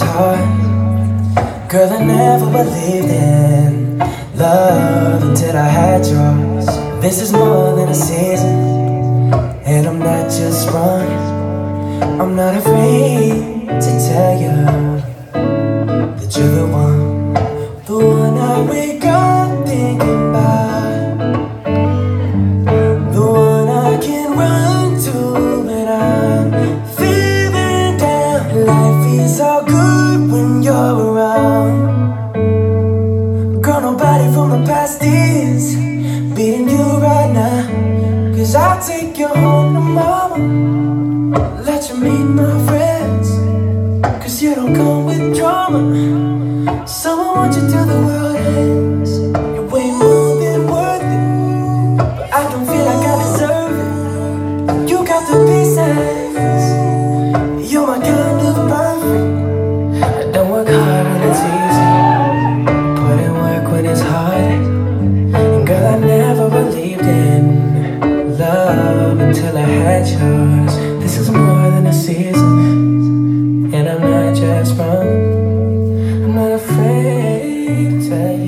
it's hard. Girl, I never believed in love until I had yours. This is more than a season, and I'm not just running. I'm not afraid to tell you Is all good when you're around. Girl, nobody from the past is beating you right now. Cause I'll take you home to mama. Let you meet my friends. Cause you don't come with drama. Someone wants you till the world ends. You're way more than worth it. But I don't feel like I deserve it. You got the pieces. Afraid